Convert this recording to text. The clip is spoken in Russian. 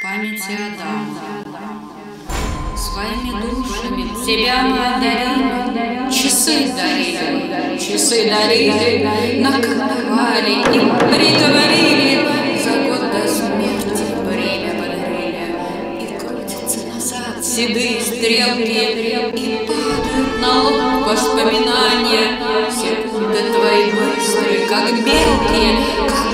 памяти Адама. Своими душами тебя мы одарили, Часы дарили, часы дарили, Наковали и приговорили, За год до смерти время подарили, И крутятся назад седые стрелки, И падают на лоб воспоминания, Секунды твои быстрые, как белки, Как